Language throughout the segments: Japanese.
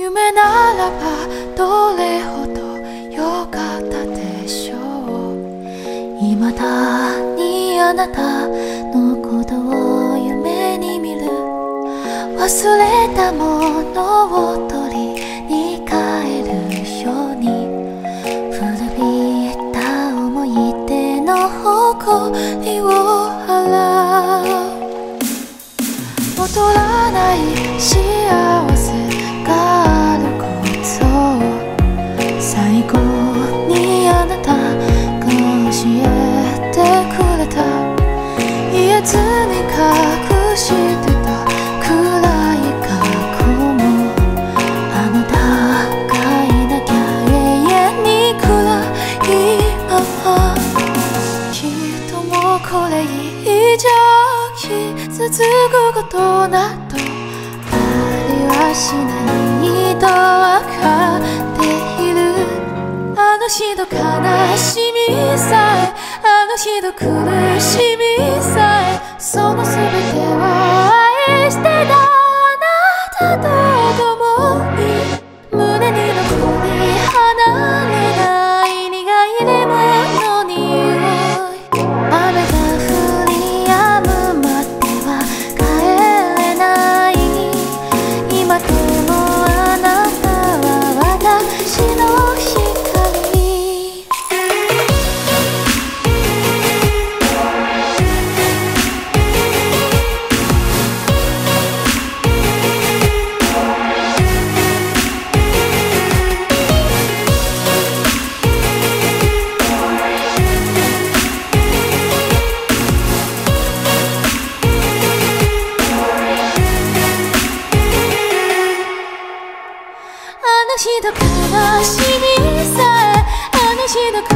夢ならばどれほどよかったでしょう未だにあなたのことを夢に見る忘れたものを取りに帰るように古びた思い出の誇りを払う戻らない幸せ傷つくことなどありはしないとわかっている。あの日の悲しみさえあの日の苦しみさえそのせいしの悲しみさえ話の苦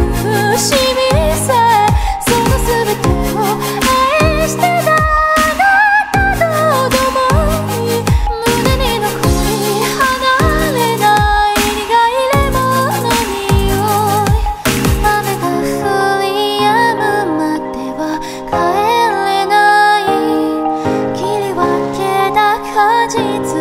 しみさえその全てを愛してたあなたと共に胸に残り離れない苦いレモンの匂い雨が降り止むまでは帰れない。切り分けた果実。